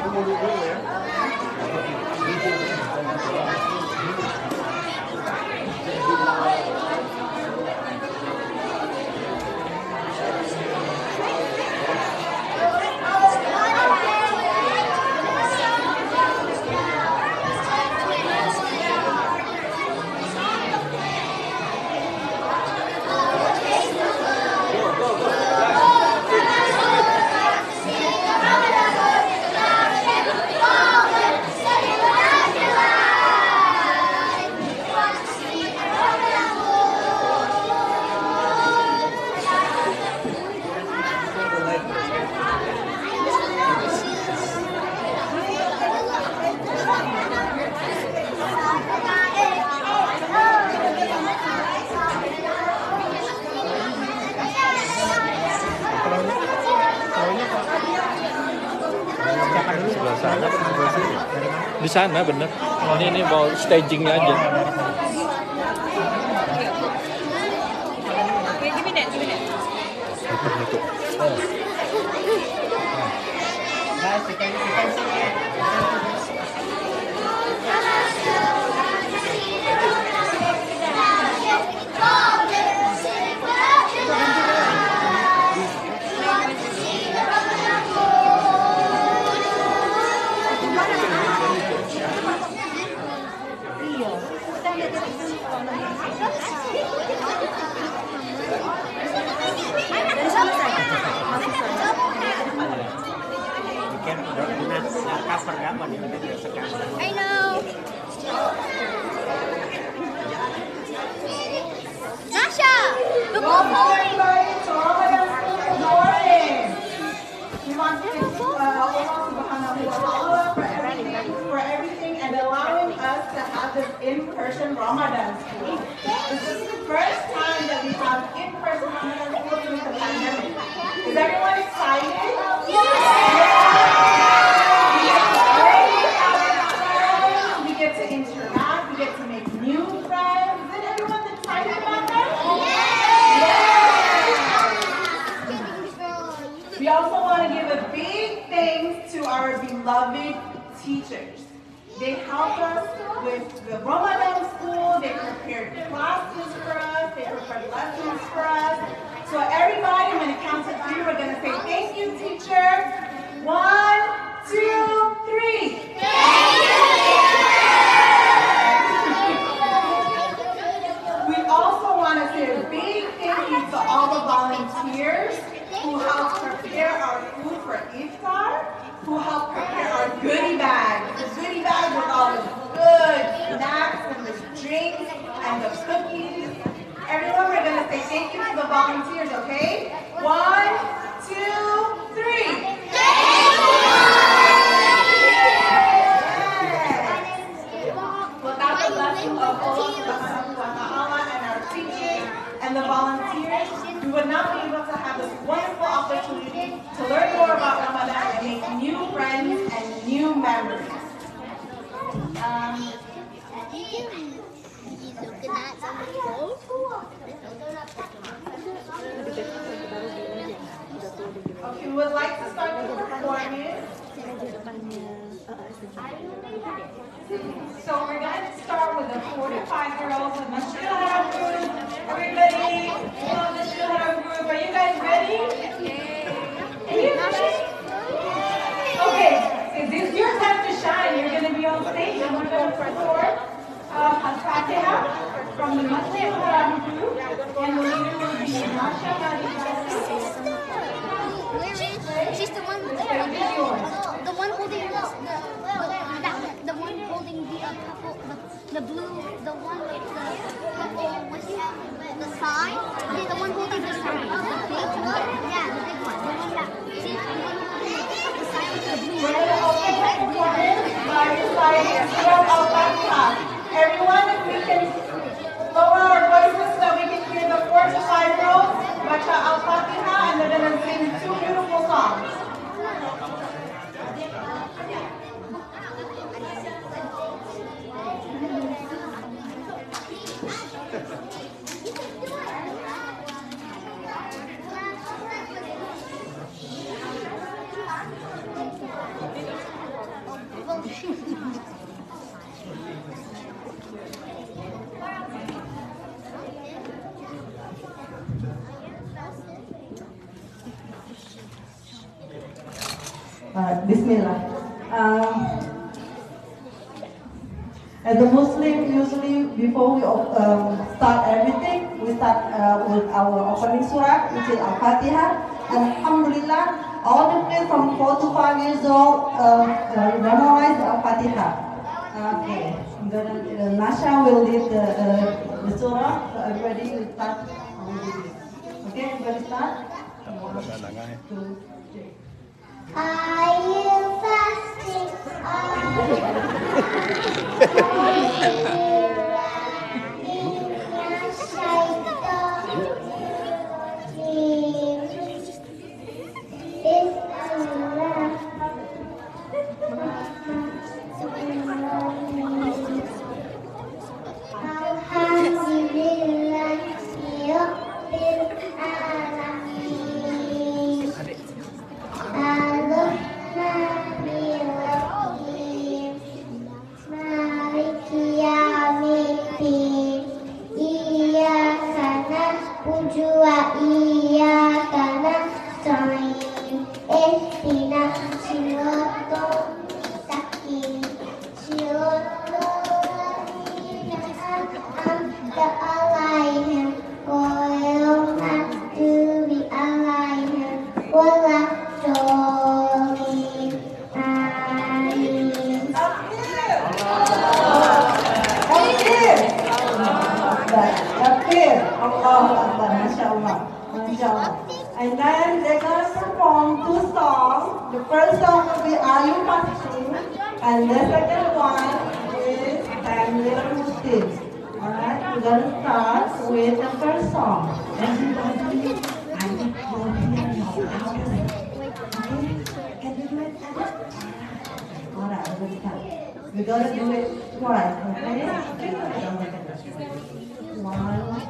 Sebelah sana apa sebelah sini? Di sana bener. Ini ini mau stagingnya aja. I know. Nasha, the ball falling. We want to thank uh, Allah subhanahu wa ta'ala for everything, for everything and allowing us to have this in-person Ramadan school. This is the first time that we have in-person Ramadan school since the pandemic. Is everyone excited? We get to play with our friends, we get to interact, we get to make new friends. Is everyone excited about that? We also want to give a big thanks to our beloved teachers. They help us with the Ramadan school, they prepared classes for us, they prepared lessons for us. So everybody, when it counts to three, we're going to say thank you, teacher. One, two, three. We also want to say a big thank you to all the volunteers who helped prepare our food for iftar, who helped prepare our goodie bag. The goodie bag with all the good snacks and the drinks and the cookies. Everyone, we're going to say thank you to the volunteers, okay? One, two, three. Without the blessing of Allah subhanahu wa ta'ala and our teachers and the volunteers, we would not be able to have this wonderful opportunity to learn more about Ramadan and make new friends and new memories. Um, okay, we would like to start the performance. So we're going to start with the 45 year olds of Masjid Haram group. Everybody, hello Masjid Haram group. Are you guys ready? Are you ready? Okay, so this is your time to shine. You're going to be on stage we're going to perform uh, Al-Fatiha from the Masjid group. And the leader will be. Where is she's the one the, the one holding the the, the, the one holding the uh, purple the, the blue the one with the purple what's that the sign the one holding the sign the big one yeah the big one the one that see the one holding the sign with the blue We're going the performance by reciting Al-Fatiha. Everyone, if we can lower our voices so we can hear the four to five year olds, Bacha Al-Fatiha, and they're going to sing two beautiful songs. Uh, Bismillah. Um, as a Muslim, usually before we um, start everything, we start uh, with our opening surah, which is Al-Fatiha. Alhamdulillah, all the kids from 4 to 5 years old uh, uh, memorize Al-Fatiha. Okay, uh, Nasha will lead the, uh, the surah, so everybody will start. Okay, everybody start? One, two, three. Are you fasting? we're going to start with the first song. Everybody, I need your loudest. Okay? Can you do it? Alright, we're going to start. We're going to do it twice, okay? One,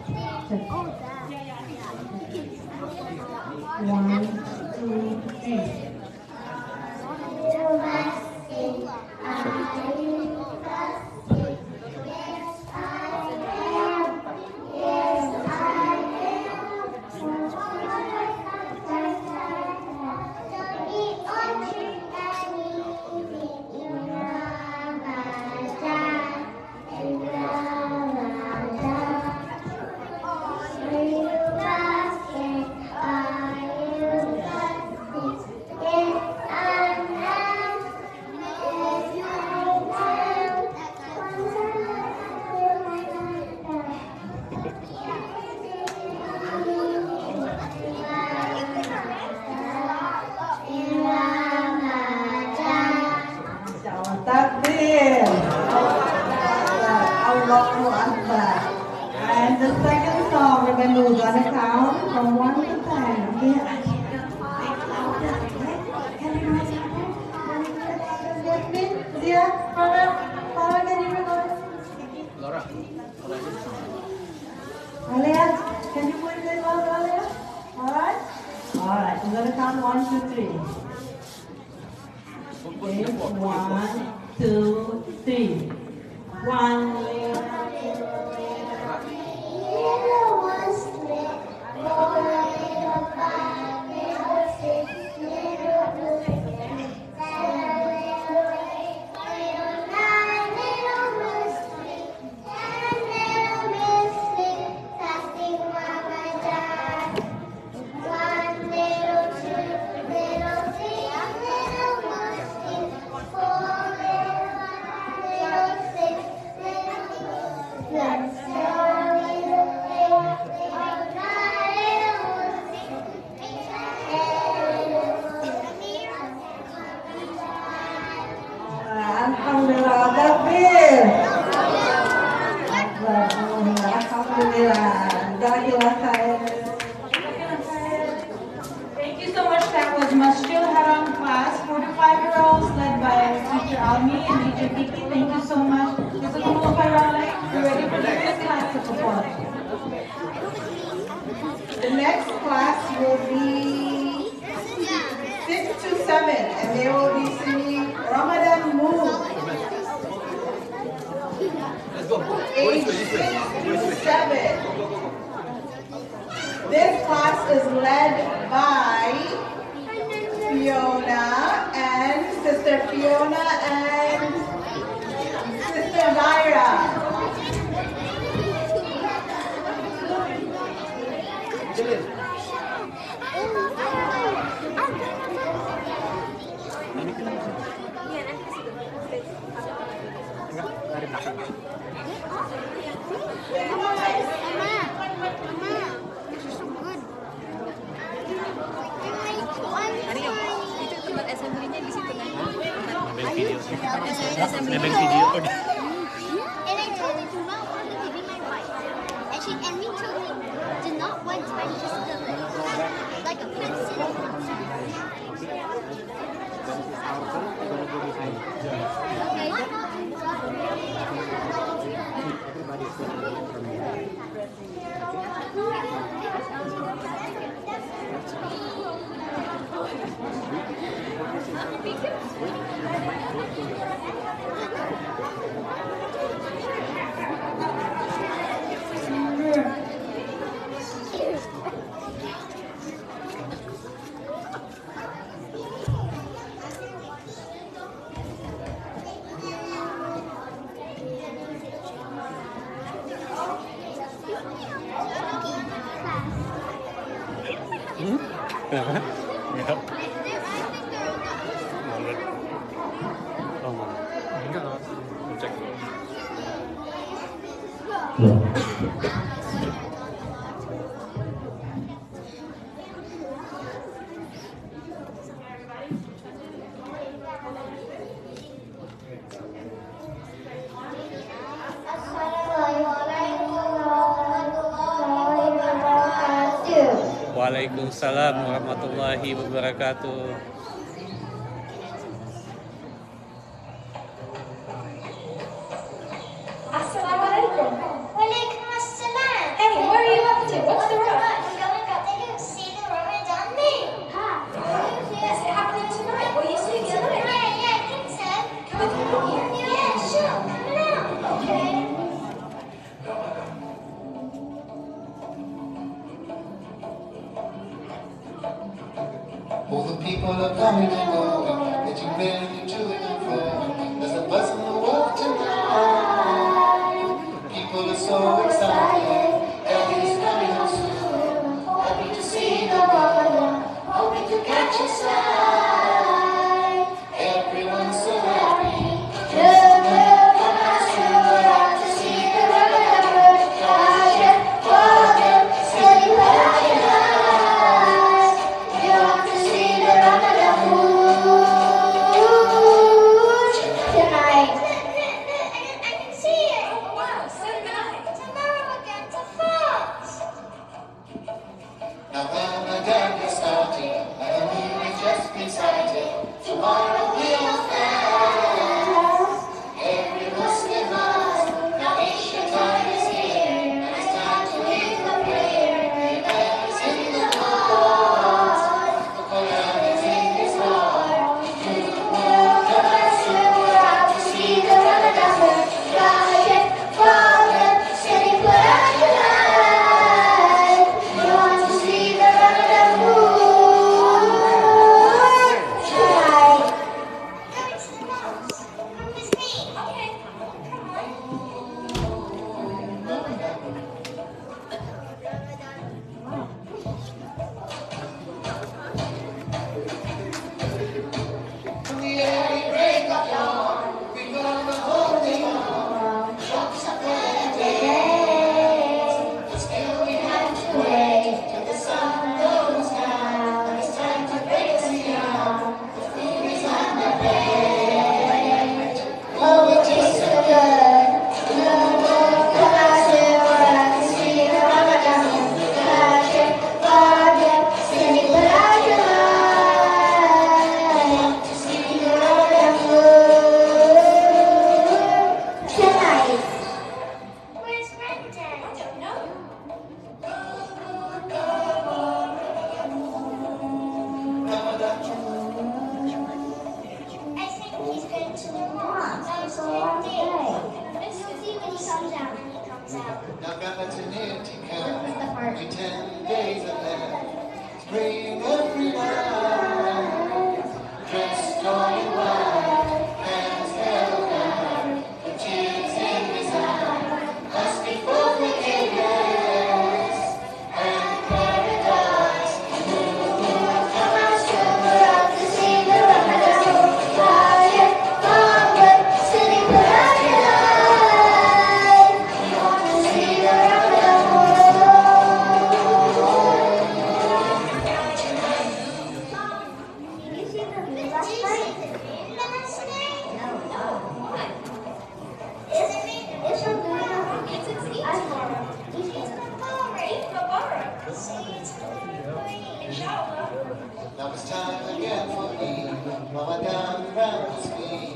two. One, two, three. Kita langsung a memilih video. 나가요? Ramadan rounds me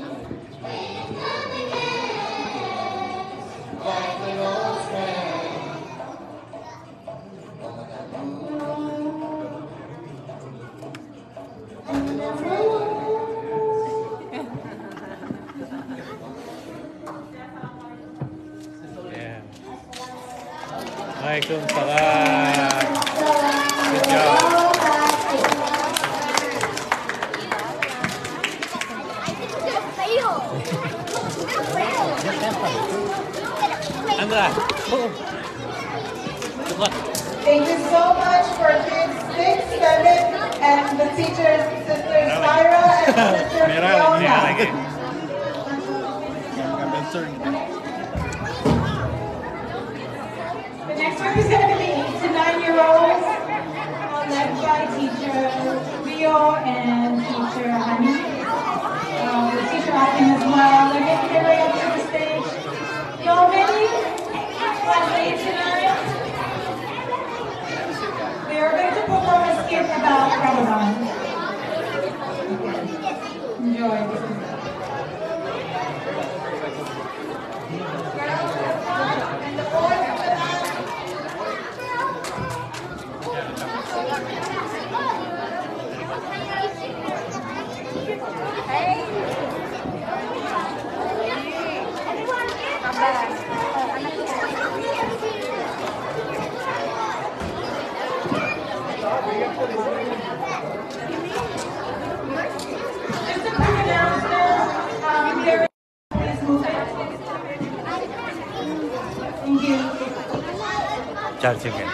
darjingnya.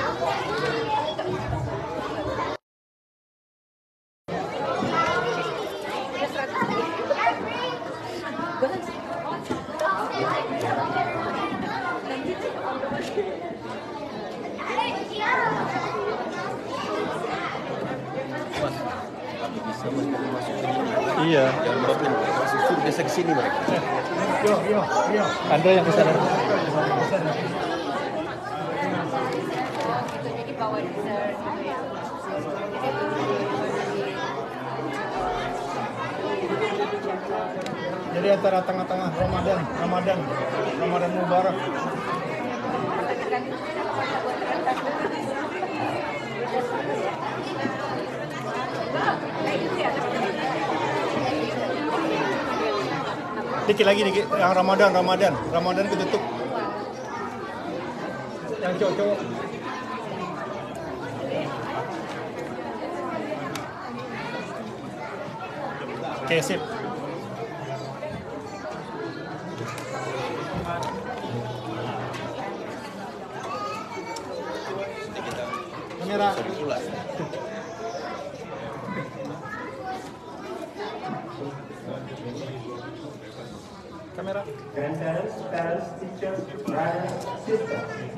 Iya. Mereka. Yo, yo, yo. Anda yang besar. Jadi antara tengah-tengah Ramadan, Ramadan, Ramadan Mubarak. Dikit lagi dikit, yang Ramadan, Ramadan, Ramadan ketutup. Yang cowok-cowok. Oke, sip. Kamera. Kamera. Grandparents, parents, teachers, brothers, sisters.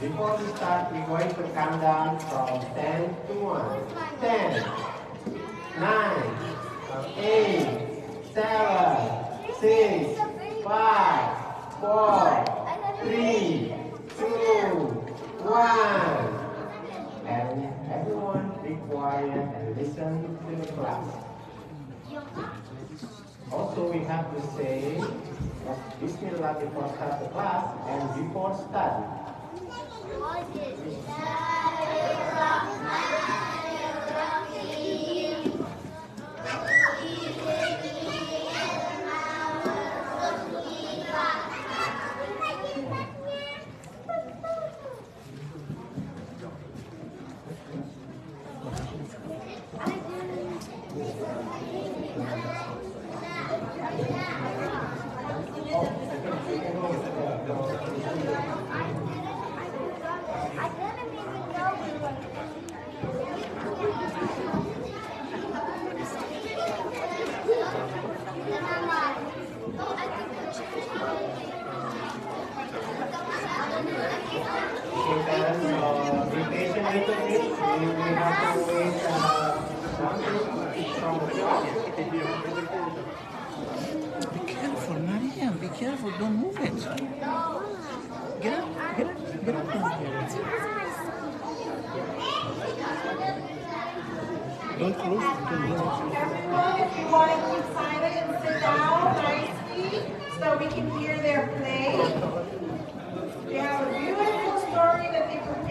Before we start, we're going to count down from 10 to 1. 10, 9, 8, 7, 6, 5, 4, 3, 2, 1. And everyone be quiet and listen to the class. Also, we have to say Bismillah before start the class and before study.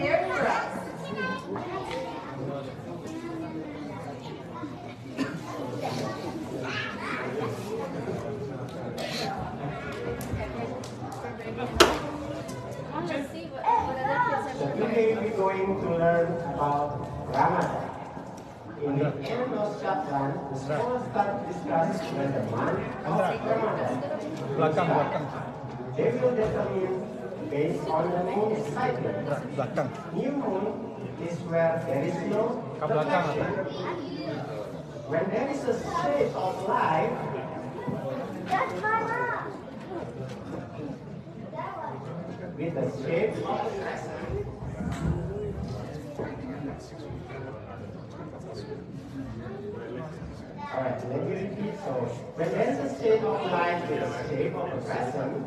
there for us. Today we're going to learn about Ramadan. In the end of chapter, we scholars start discussing the month of Ramadan. They will determine based on the moon cycle. New moon is where there is no reflection. When there is a state of life, with the shape of a. Alright, let me repeat. So, when there is a state of life with the shape of a crescent,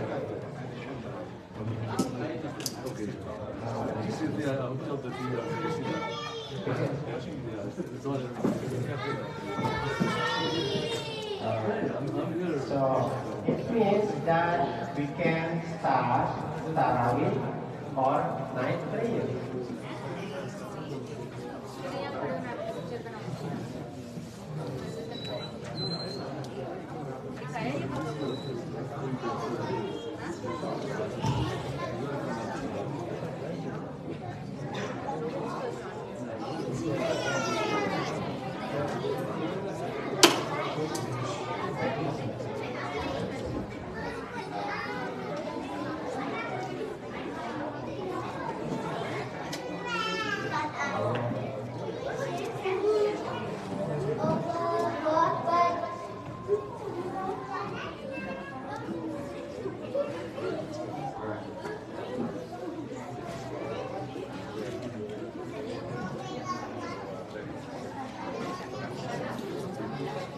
So, it means that we can start Tarawih or night prayer.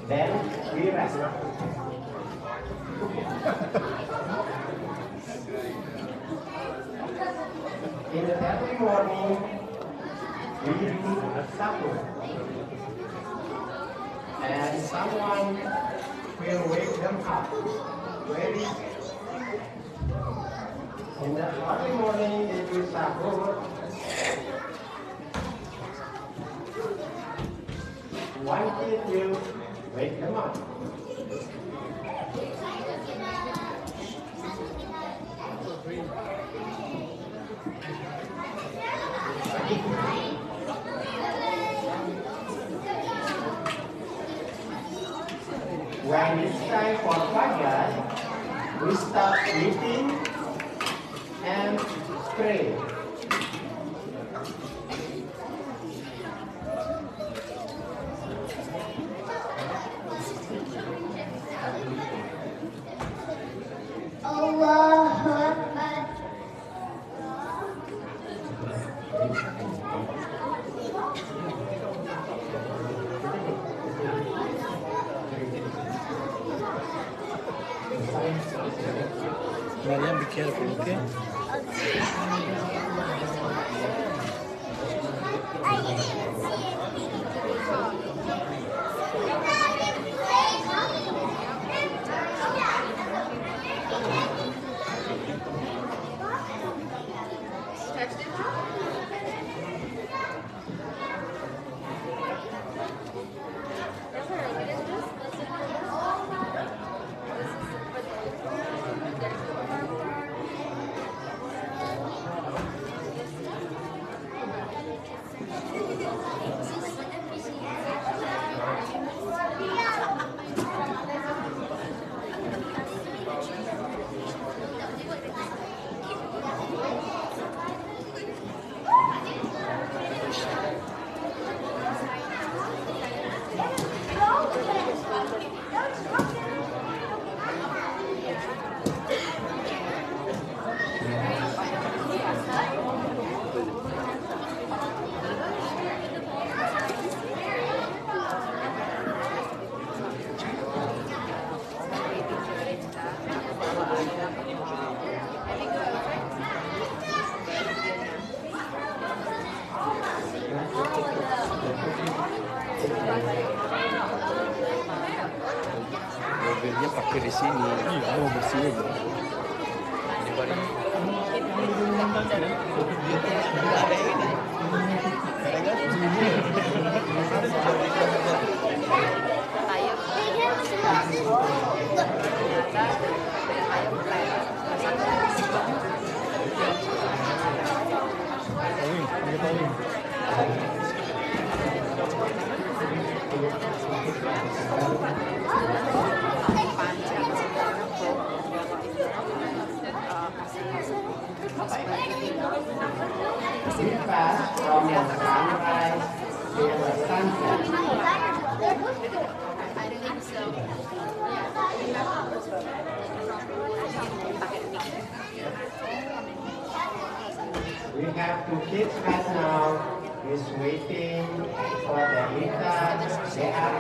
Then we rest. In the early morning, supper. And someone will wake them up. Very in the early morning, they do supper. One kid will wake them up. When it's time for Fajr, we start eating and pray.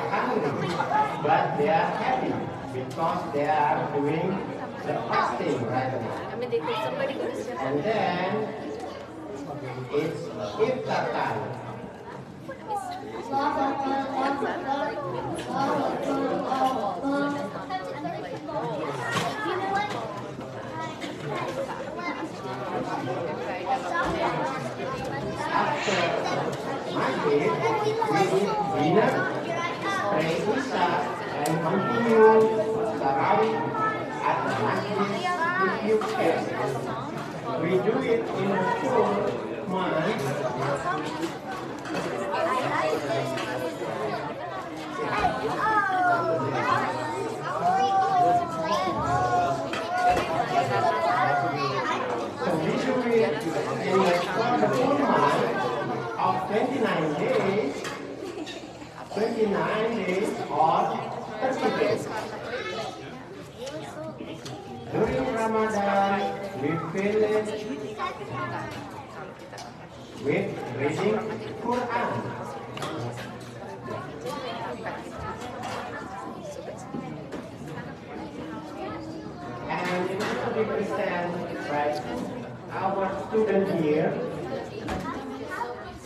Hungry, but they are happy because they are doing the fasting right now. I mean, they could somebody go to sleep. And then it's iftar time. After we eat dinner, Isha, and continue Tarawih at the masjid if you can. We do it in full month. So we do it in the the full month of 29 days, 29 days or 30 days. During Ramadan, we fill it with reading Quran. And order to represent right, our student here,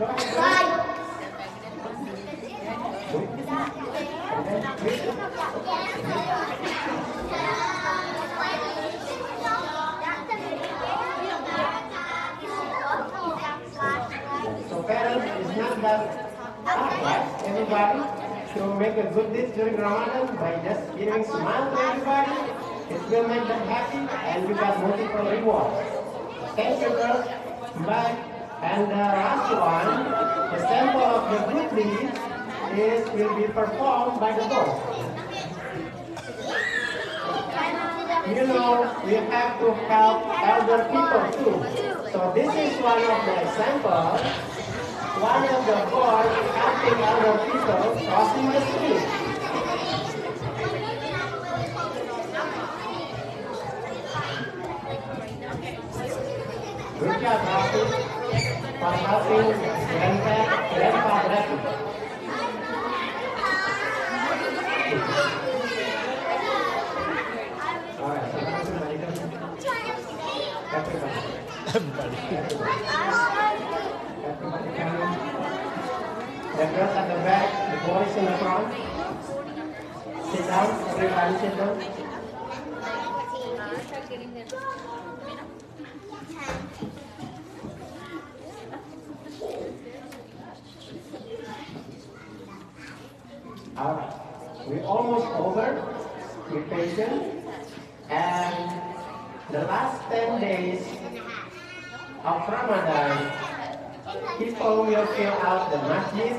to make a good during Ramadan by just giving smile to everybody. It will make them happy and. Thank you, girls. Bye. And the last one, the sample of the good deeds is will be performed by the boss. You know, we have to help elder people too. So this is one of the examples. One of the boys helping elder people crossing the street. Good job, Rafi, come in. The girls at the back, the boys in the front. Sit down, everybody sit down. Alright, we're almost over. Be patient. And the last 10 days of Ramadan, people will fill out the masjid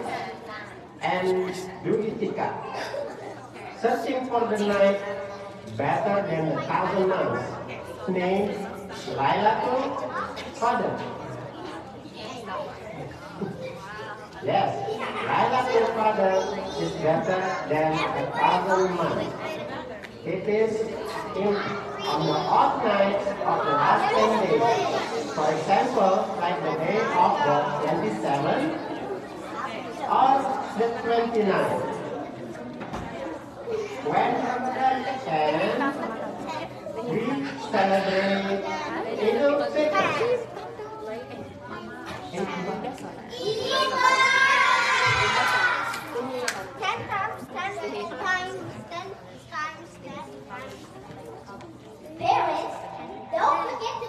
and do itikaf. Searching for the night better than the thousand months. Named Lailatul Qadr. Yes, Lailatul Qadr is better than a thousand months. It is in on the odd nights of the last 10 days. For example, like the day of the 27th or the 29th. When ends, we celebrate Idul Fitr. Parents, don't forget to.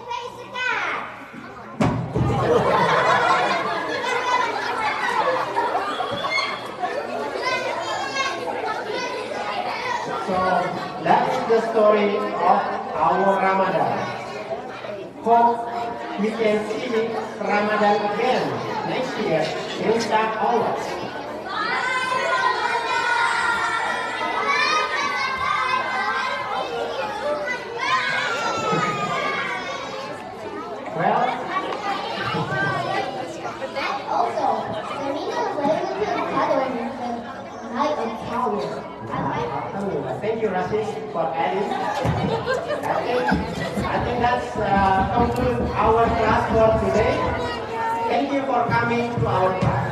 So that is the story of our Ramadan. Hope we can see Ramadan again next year inshallah. Well, Also. Thank you, for adding. I think, I think that's uh, our class for today. Thank you for coming to our class.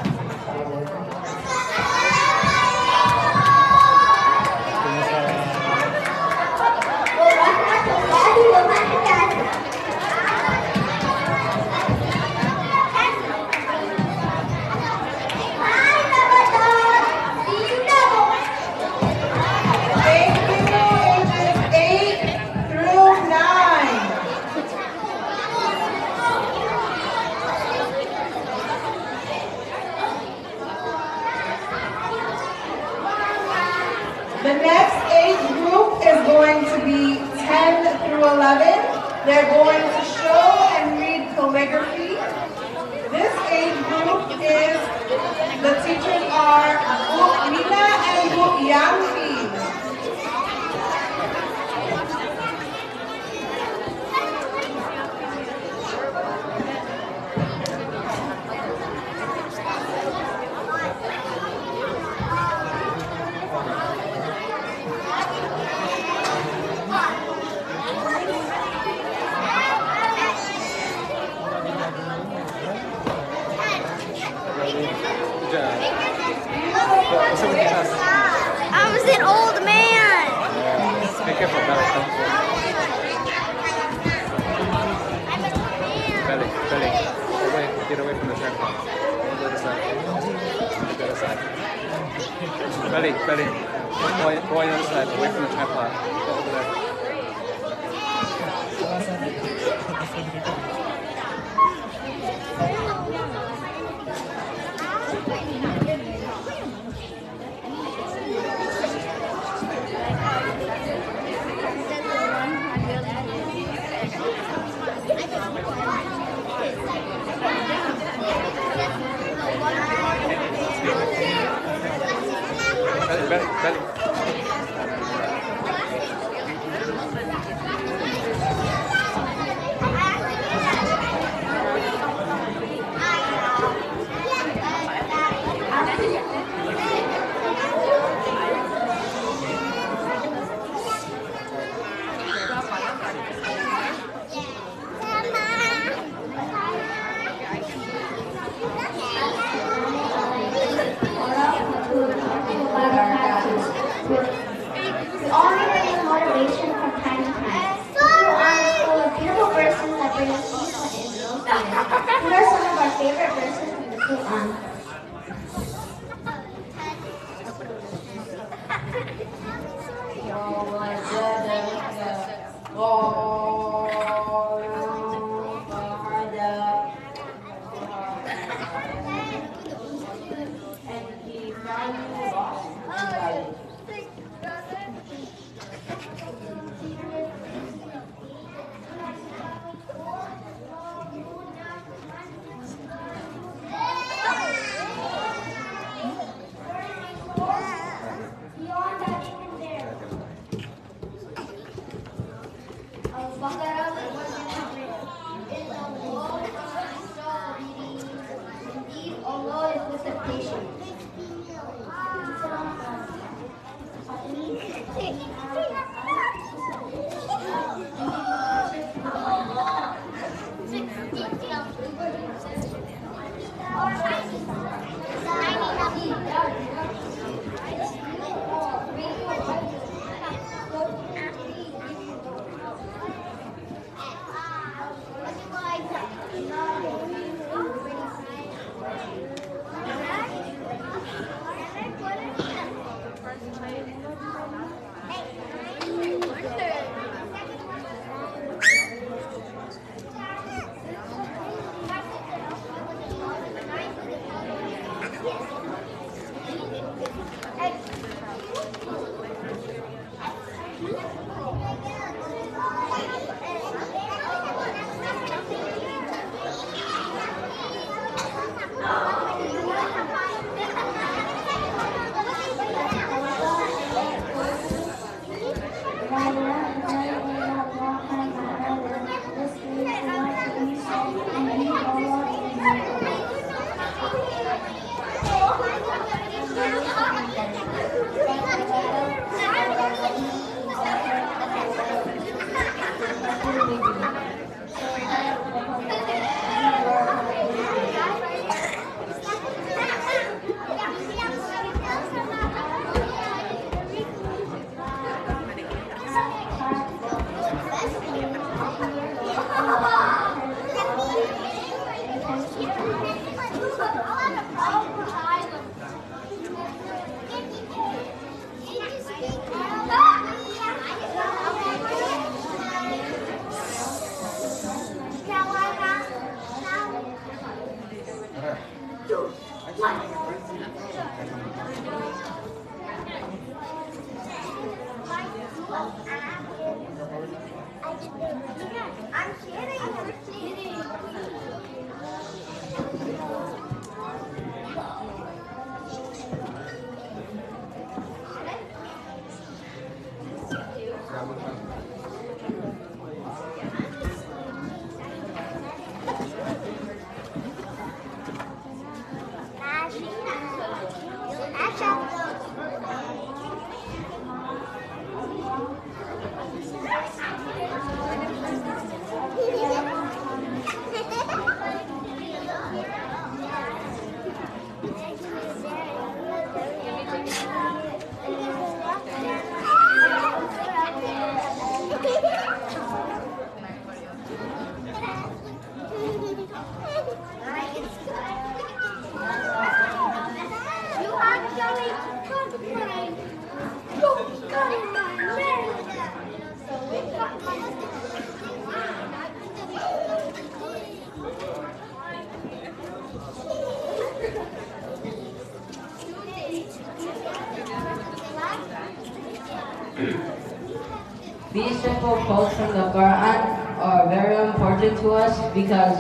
Because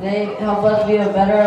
they help us be a better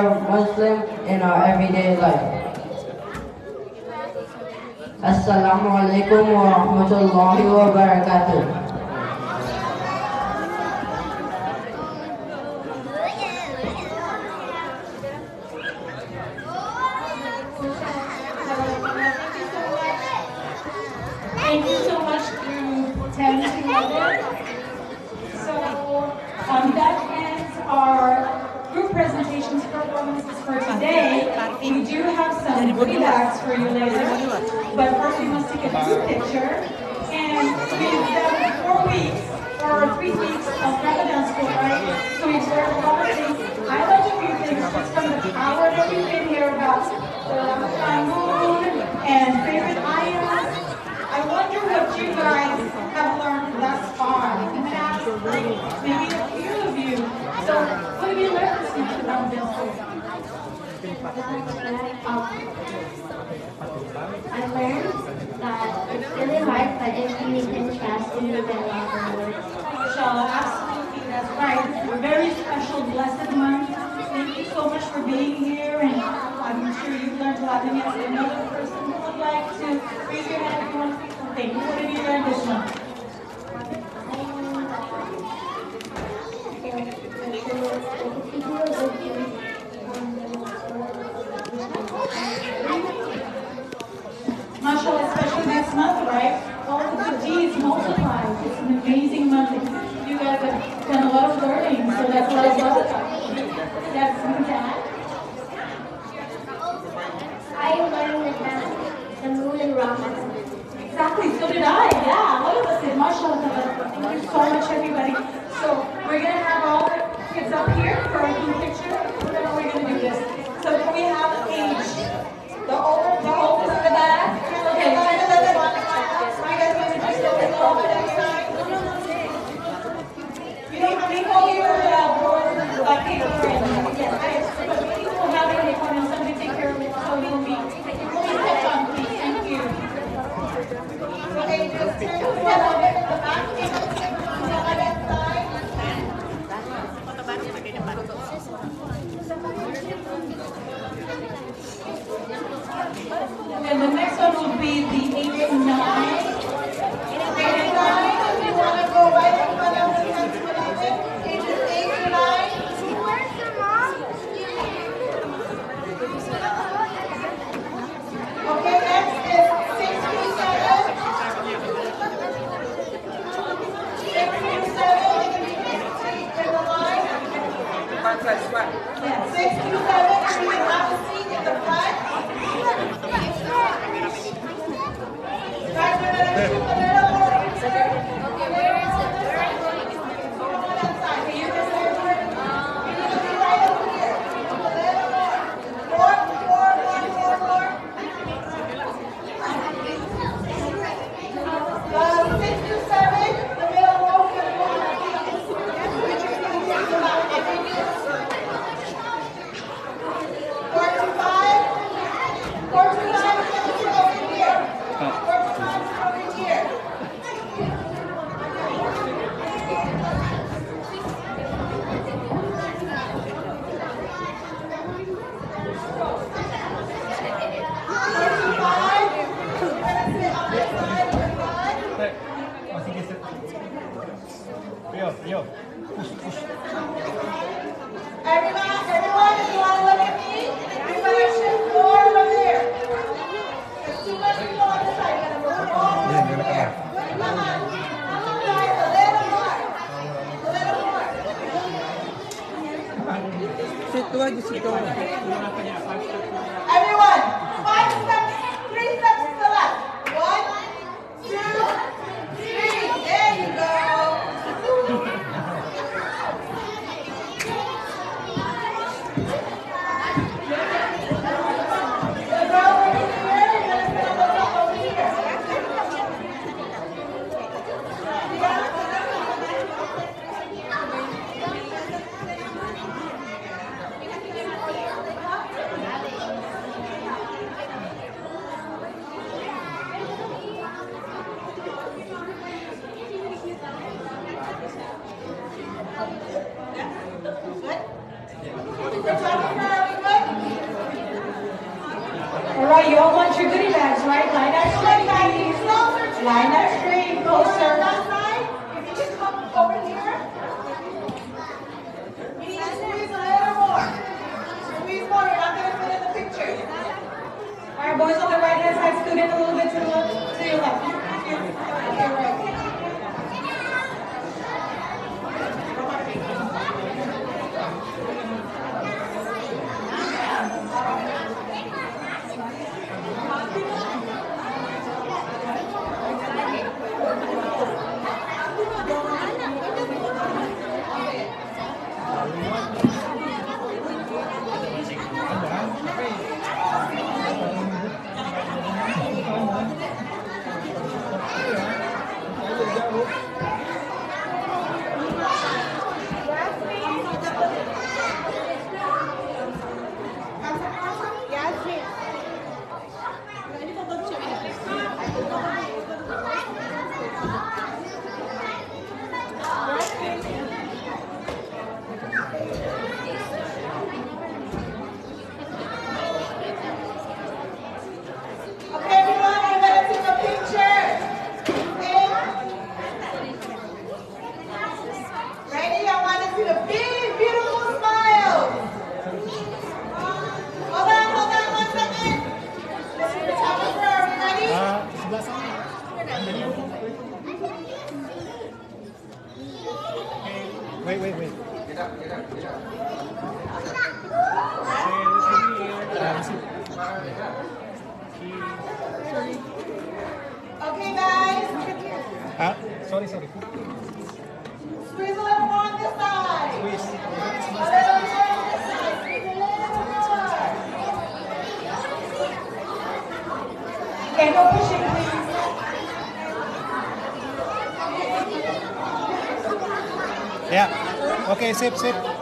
sip, sip. Okay,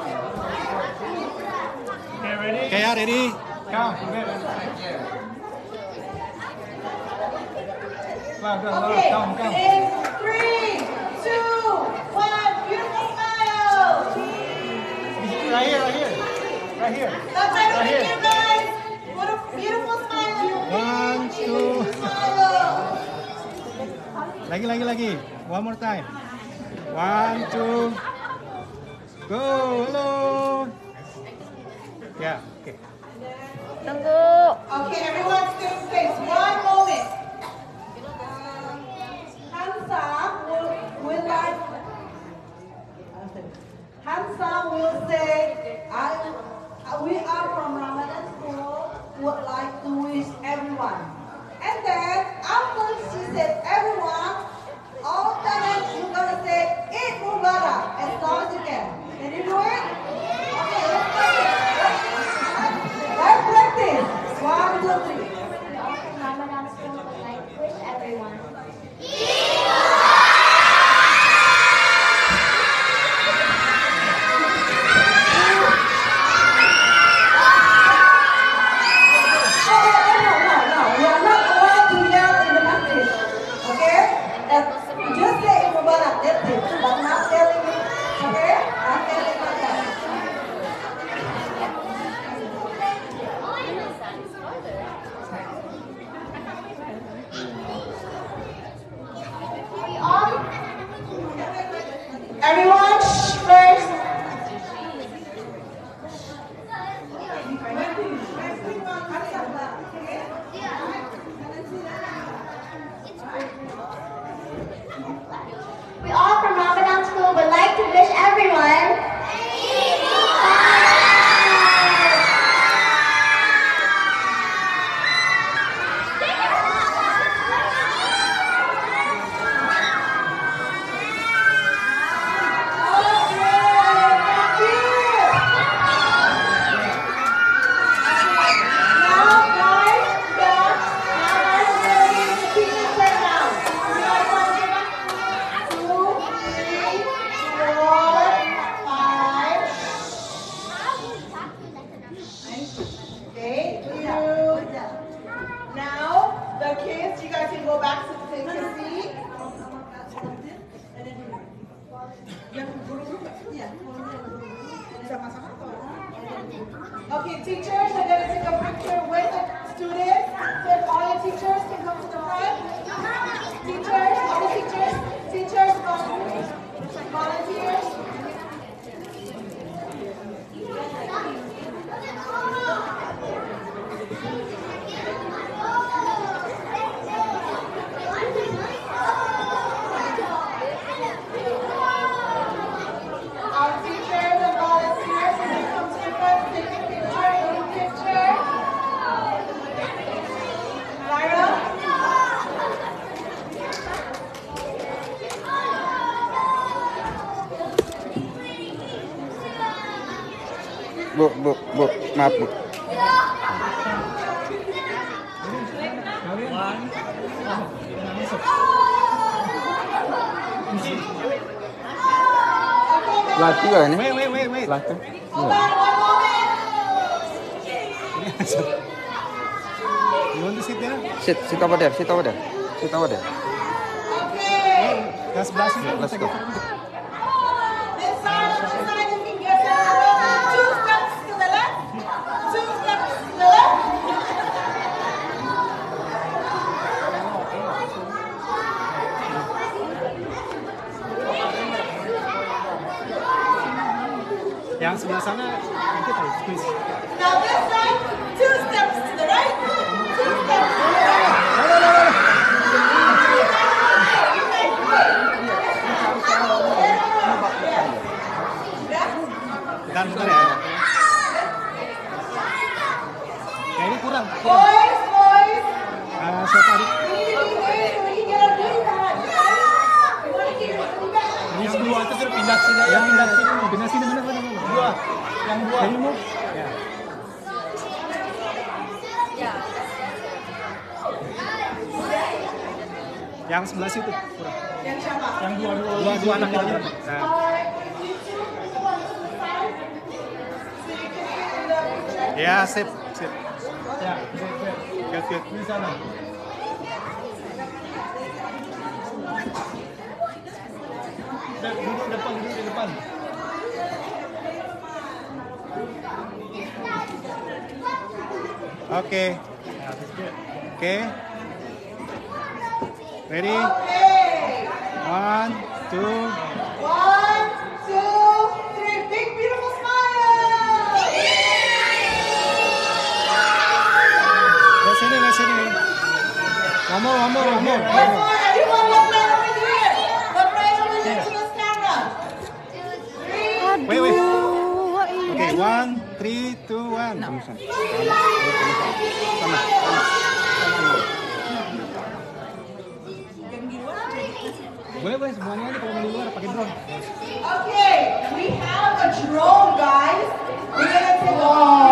ready? Okay, yeah, ready? Come, get Come, come, okay. come, come. In three, two, one, beautiful smile. Right here, right here. Right here. That's right, right here. you guys. What a beautiful smile. One, two. Lagi, lagi, lagi. One more time. One, two. Go, hello. Yeah, okay. Tunggu. Okay, everyone still space. One moment. Hansa will, will like, Hansa will say, I, we are from Ramadan school, would like to wish everyone. And then after she said everyone, Laki gak ini? Wait, wait, wait, wait. You want to sit there? Sit, sit over there, sit over there, sit over there. Let's go. sebelah sana nanti tahu squeeze now this side. two steps to the right two steps to the right Dan bentar ya. ya. Ini kurang. Boys, boys. Uh. Ini sudah sini. Ya, pindah sini. Pindah sini. Dua. Yang dua. Can you move? Ya. Yang sebelah situ kurang. Yang siapa? Yang dua dua dua, dua anak itu. Nah. You you. Ya, sip, sip. Ya, good, good. Good, good. Di sana. Duduk depan, duduk di depan. Oke. Oke. Ready? Okay. One, two, One, two, three. Big, beautiful smile. Let's let's. One more, one more, one more. One more. Everyone look right over here. Look right over here to this camera. Three. Wait, wait. Okay, one, three, two, one. Boleh, boleh semuanya aja kalau mau di luar pakai drone. Okay, we have a drone, guys. We're gonna take a